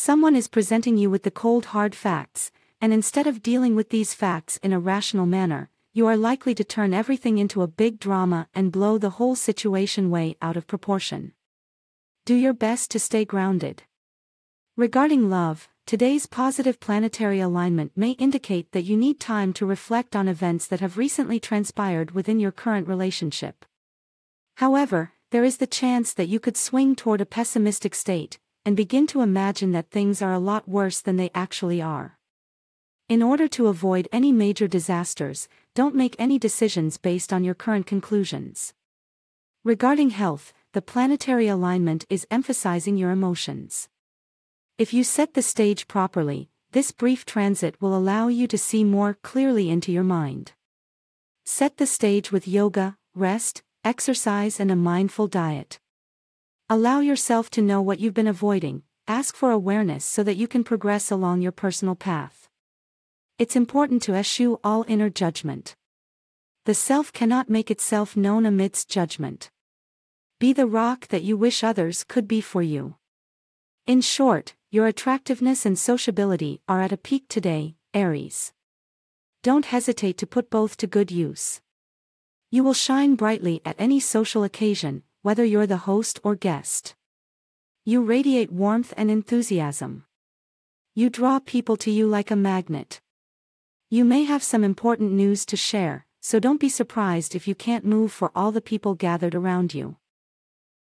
Someone is presenting you with the cold hard facts, and instead of dealing with these facts in a rational manner, you are likely to turn everything into a big drama and blow the whole situation way out of proportion. Do your best to stay grounded. Regarding love, today's positive planetary alignment may indicate that you need time to reflect on events that have recently transpired within your current relationship. However, there is the chance that you could swing toward a pessimistic state, and begin to imagine that things are a lot worse than they actually are. In order to avoid any major disasters, don't make any decisions based on your current conclusions. Regarding health, the planetary alignment is emphasizing your emotions. If you set the stage properly, this brief transit will allow you to see more clearly into your mind. Set the stage with yoga, rest, exercise, and a mindful diet. Allow yourself to know what you've been avoiding, ask for awareness so that you can progress along your personal path it's important to eschew all inner judgment. The self cannot make itself known amidst judgment. Be the rock that you wish others could be for you. In short, your attractiveness and sociability are at a peak today, Aries. Don't hesitate to put both to good use. You will shine brightly at any social occasion, whether you're the host or guest. You radiate warmth and enthusiasm. You draw people to you like a magnet. You may have some important news to share, so don't be surprised if you can't move for all the people gathered around you.